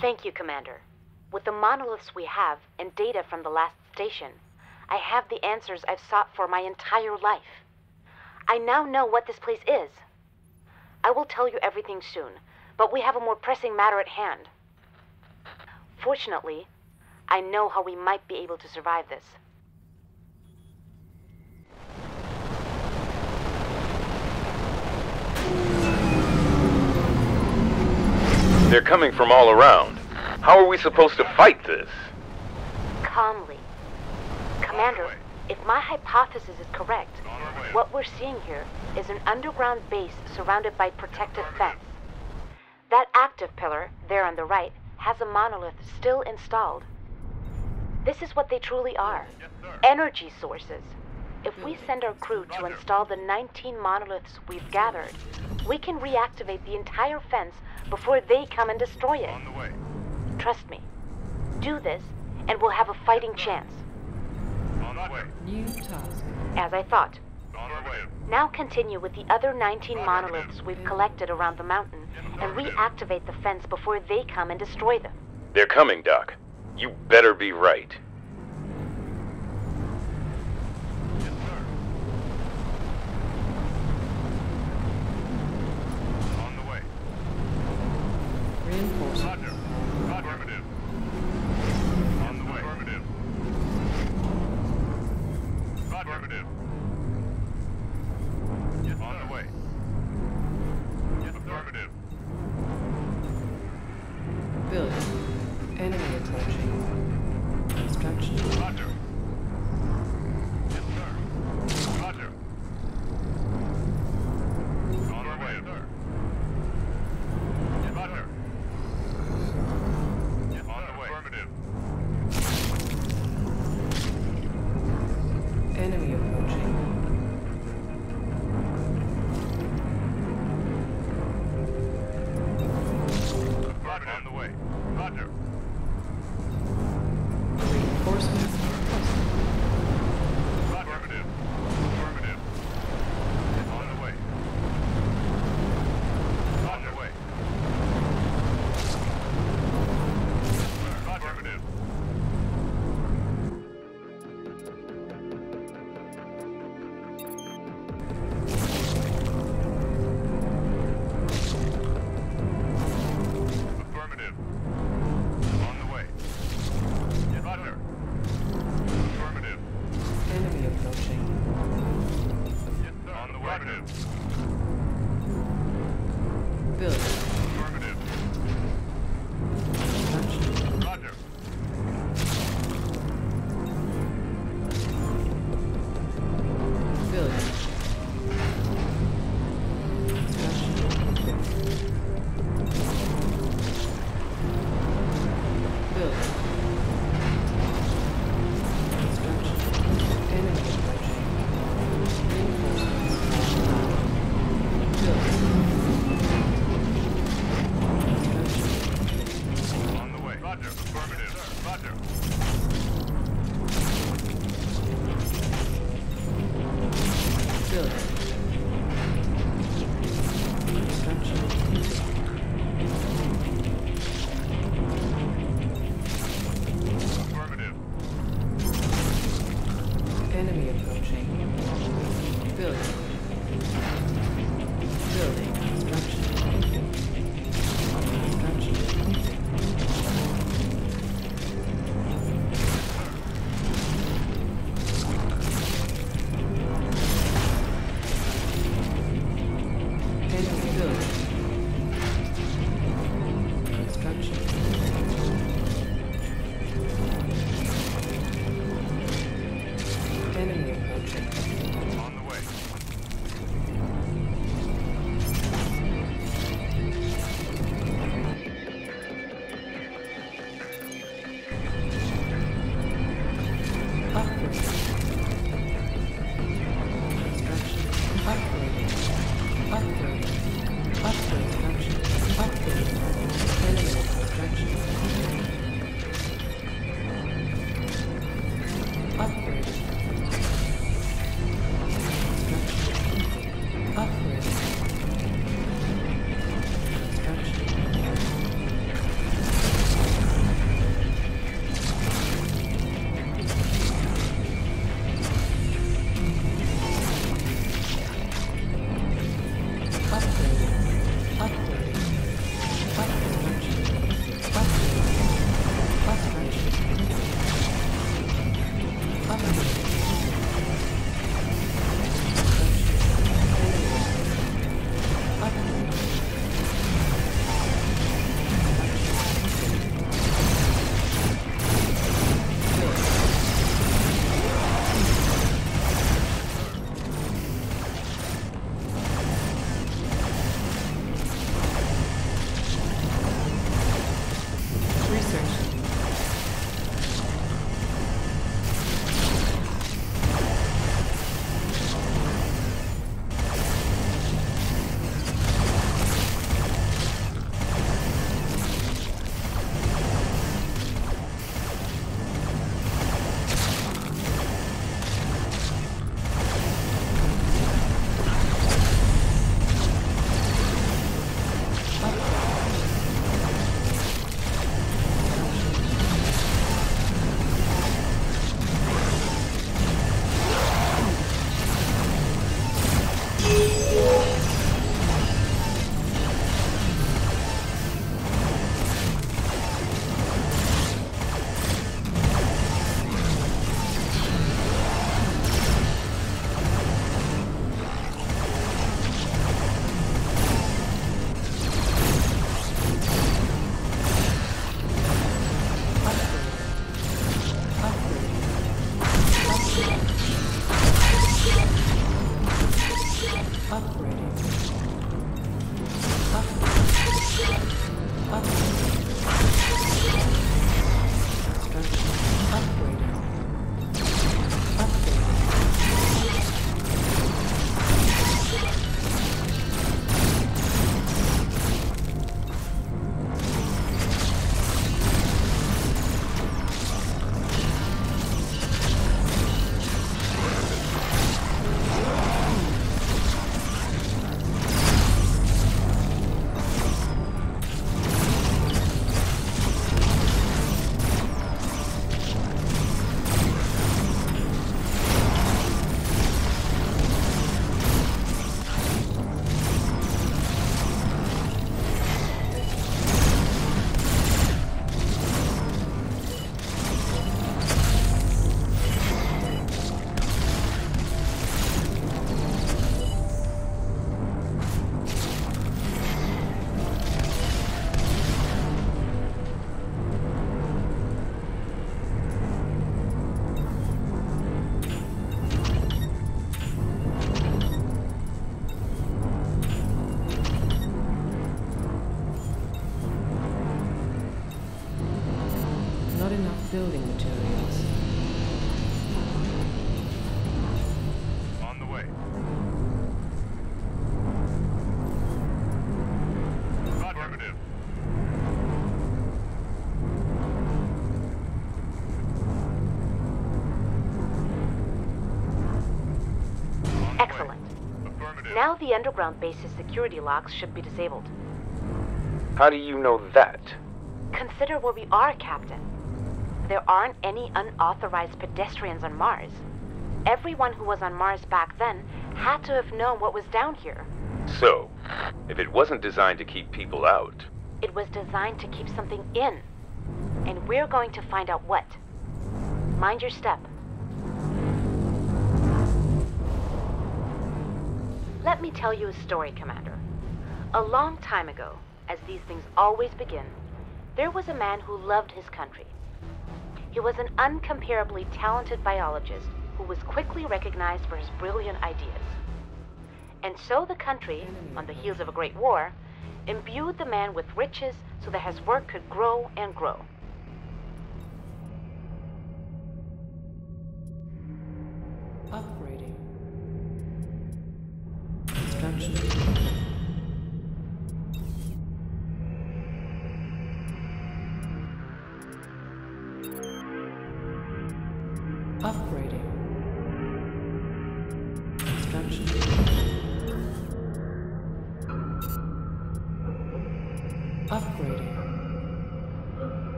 Thank you, Commander. With the monoliths we have and data from the last station, I have the answers I've sought for my entire life. I now know what this place is. I will tell you everything soon, but we have a more pressing matter at hand. Fortunately, I know how we might be able to survive this. They're coming from all around. How are we supposed to fight this? Calmly. Commander, if my hypothesis is correct, what we're seeing here is an underground base surrounded by protective fence. That active pillar, there on the right, has a monolith still installed. This is what they truly are energy sources. If we hmm. send our crew to install the 19 monoliths we've gathered, we can reactivate the entire fence before they come and destroy it. On the way. Trust me. Do this, and we'll have a fighting chance. On the way. New task. As I thought. On the way. Now continue with the other 19 monoliths we've collected around the mountain and reactivate the fence before they come and destroy them. They're coming, Doc. You better be right. Affirmative. Roger. Building. Now the underground base's security locks should be disabled. How do you know that? Consider where we are, Captain. There aren't any unauthorized pedestrians on Mars. Everyone who was on Mars back then had to have known what was down here. So, if it wasn't designed to keep people out, It was designed to keep something in. And we're going to find out what. Mind your step. Let me tell you a story, Commander. A long time ago, as these things always begin, there was a man who loved his country. He was an uncomparably talented biologist who was quickly recognized for his brilliant ideas. And so the country, on the heels of a great war, imbued the man with riches so that his work could grow and grow.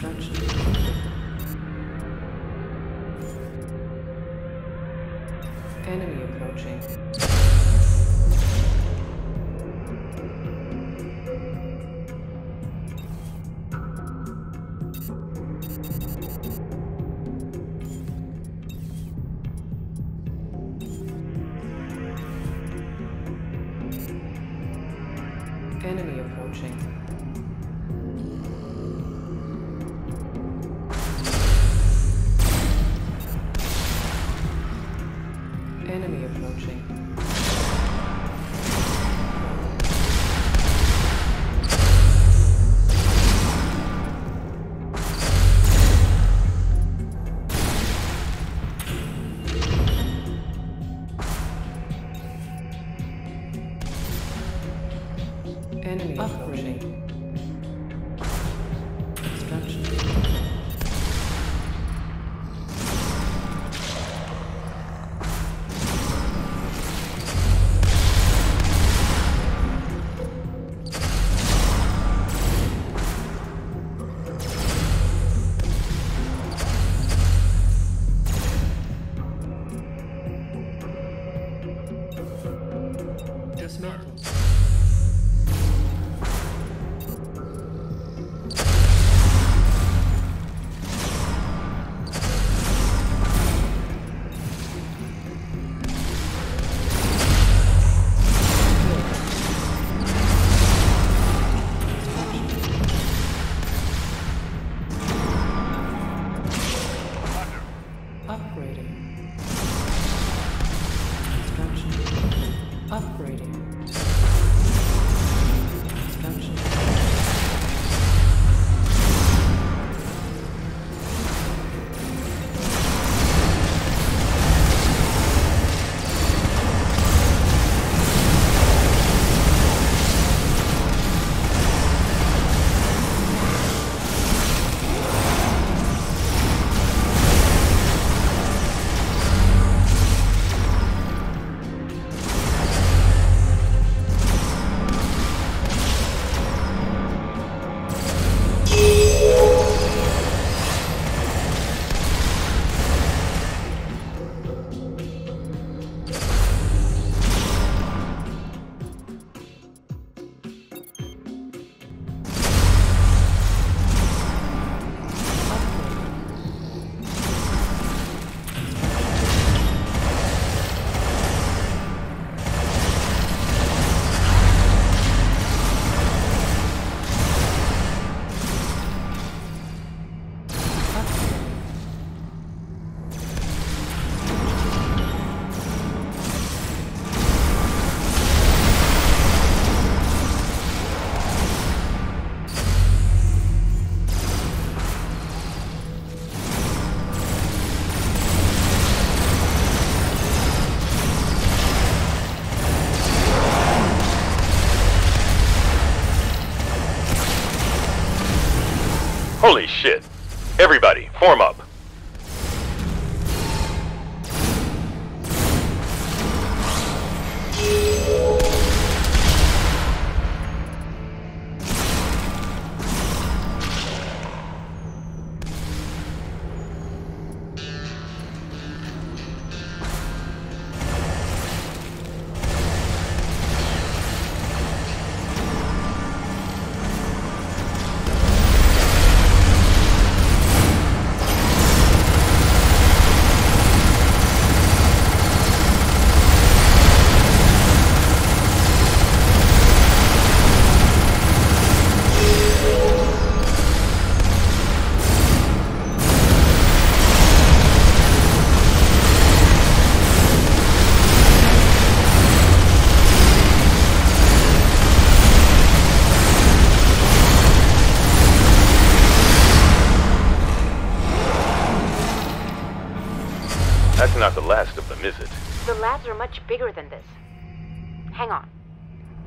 Construction. Enemy approaching. Enemy approaching. Upgrading.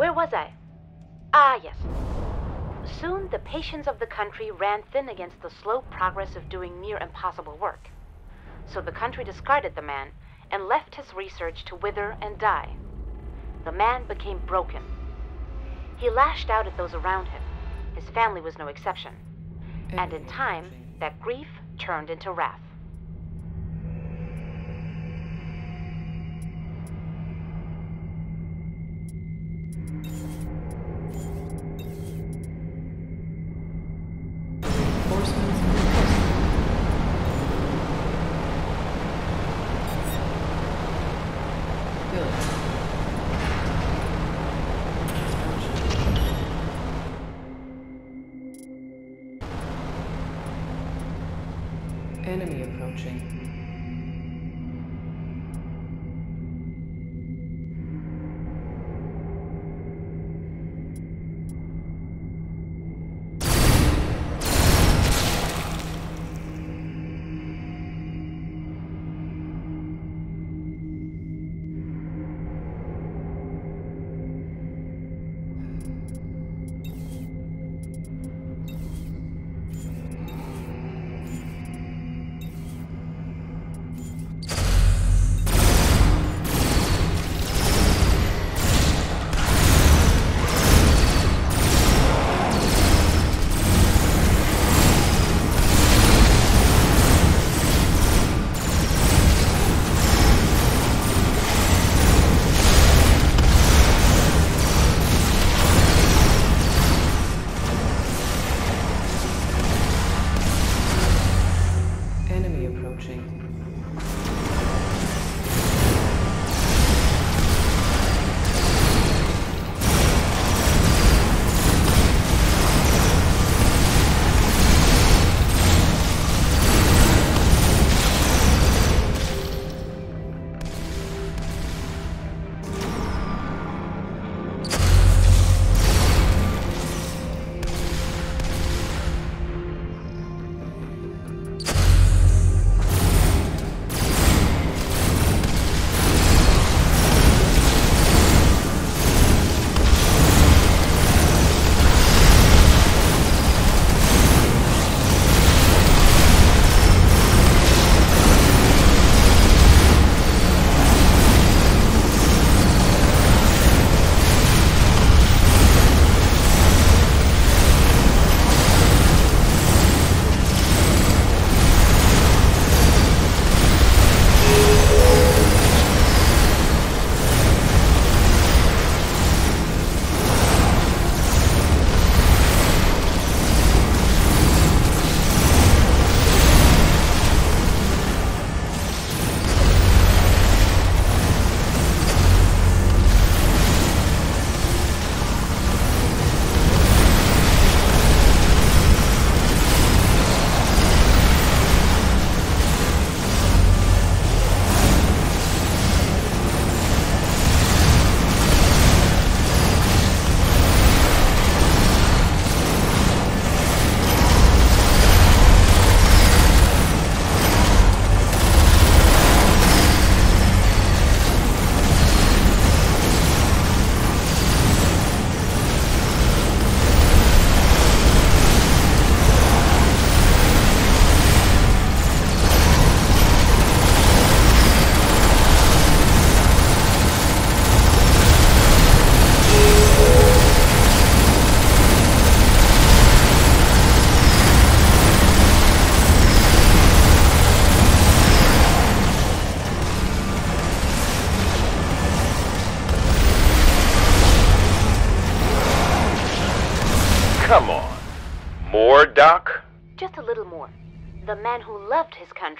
Where was I? Ah, yes. Soon the patience of the country ran thin against the slow progress of doing near impossible work. So the country discarded the man and left his research to wither and die. The man became broken. He lashed out at those around him. His family was no exception. And in time, that grief turned into wrath.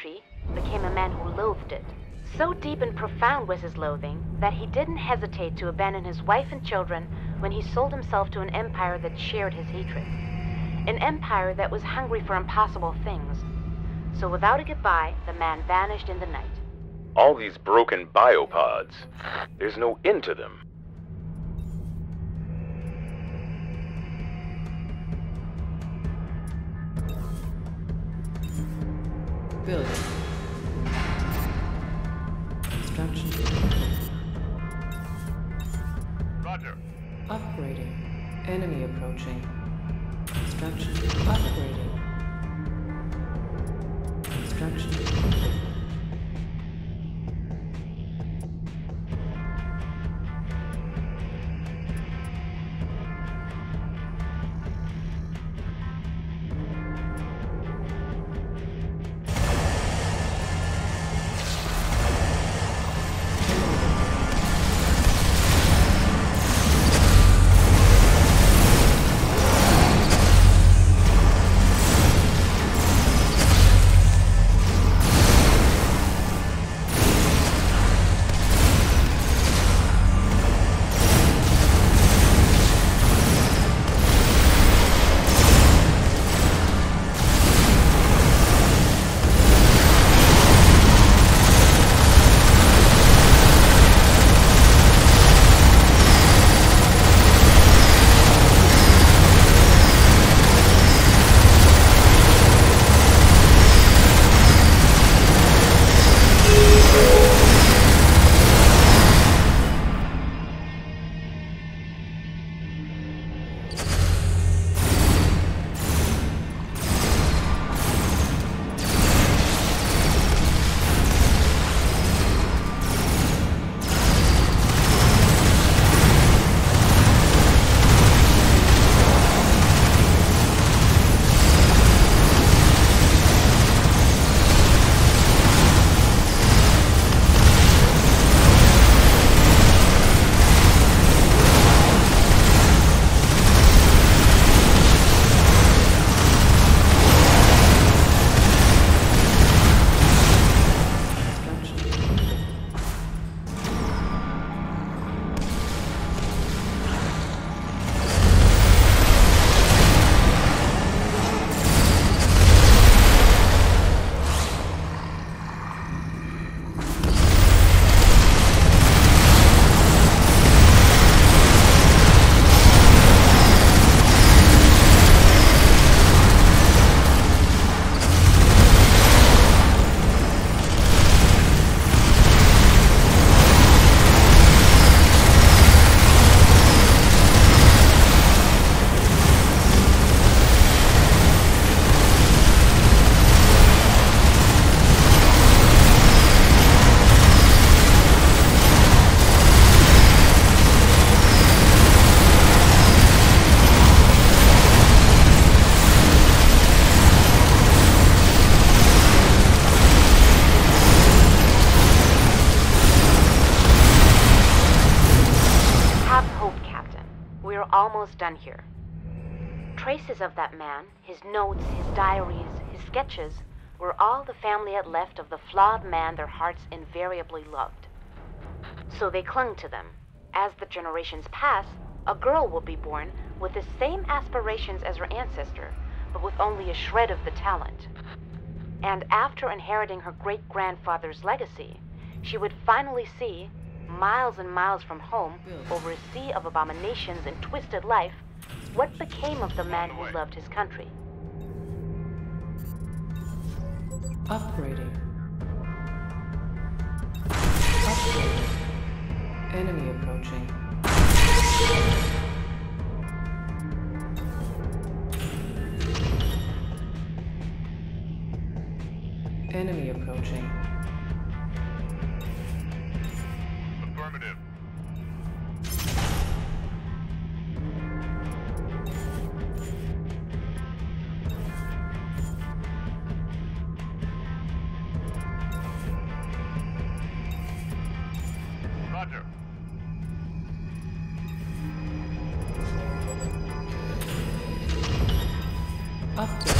Country became a man who loathed it. So deep and profound was his loathing that he didn't hesitate to abandon his wife and children when he sold himself to an empire that shared his hatred. An empire that was hungry for impossible things. So without a goodbye, the man vanished in the night. All these broken biopods. There's no end to them. Building. Construction. Roger. Upgrading. Enemy approaching. Construction. Upgrading. Construction. Traces of that man, his notes, his diaries, his sketches, were all the family had left of the flawed man their hearts invariably loved. So they clung to them. As the generations pass, a girl will be born with the same aspirations as her ancestor, but with only a shred of the talent. And after inheriting her great grandfather's legacy, she would finally see, miles and miles from home, over a sea of abominations and twisted life, what became of the man who loved his country. Upgrading. Upgrading. Enemy approaching. Enemy approaching. Upgrade.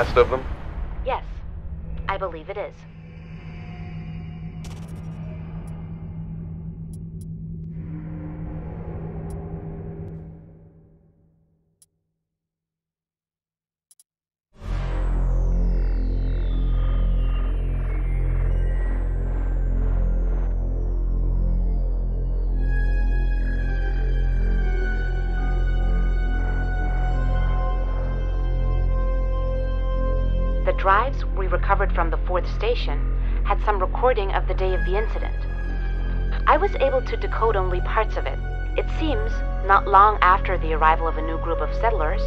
Last of them? Yes, I believe it is. Had some recording of the day of the incident. I was able to decode only parts of it. It seems, not long after the arrival of a new group of settlers,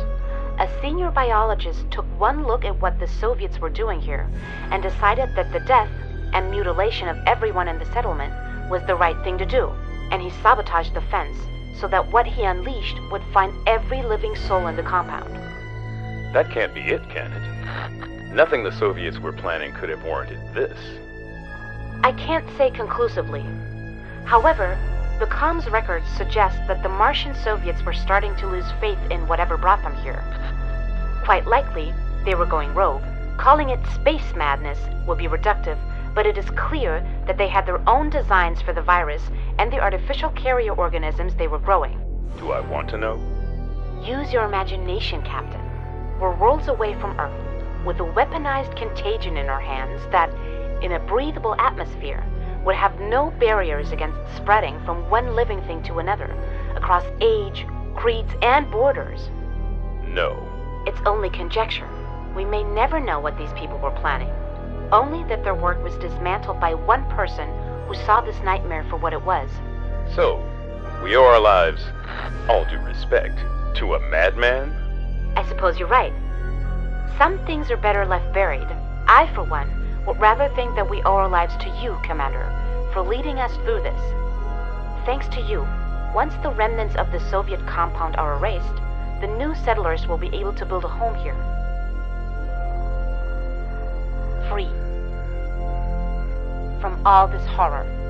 a senior biologist took one look at what the Soviets were doing here and decided that the death and mutilation of everyone in the settlement was the right thing to do. And he sabotaged the fence so that what he unleashed would find every living soul in the compound. That can't be it, can it? Nothing the Soviets were planning could have warranted this. I can't say conclusively. However, the comms records suggest that the Martian Soviets were starting to lose faith in whatever brought them here. Quite likely, they were going rogue. Calling it space madness would be reductive, but it is clear that they had their own designs for the virus and the artificial carrier organisms they were growing. Do I want to know? Use your imagination, Captain. We're worlds away from Earth, with a weaponized contagion in our hands that, in a breathable atmosphere, would have no barriers against spreading from one living thing to another, across age, creeds, and borders. No. It's only conjecture. We may never know what these people were planning. Only that their work was dismantled by one person who saw this nightmare for what it was. So, we owe our lives, all due respect, to a madman? I suppose you're right. Some things are better left buried. I, for one, would rather think that we owe our lives to you, Commander, for leading us through this. Thanks to you, once the remnants of the Soviet compound are erased, the new settlers will be able to build a home here. Free. From all this horror.